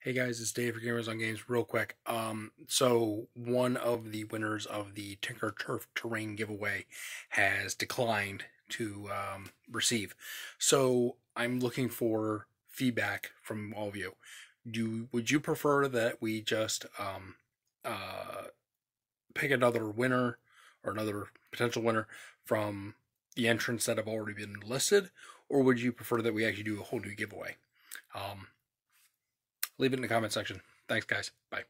Hey guys, it's Dave for Gamers on Games. Real quick, um, so one of the winners of the TinkerTurf Terrain giveaway has declined to um, receive. So I'm looking for feedback from all of you. Do would you prefer that we just um, uh, pick another winner or another potential winner from the entrants that have already been listed, or would you prefer that we actually do a whole new giveaway? Um, leave it in the comment section. Thanks, guys. Bye.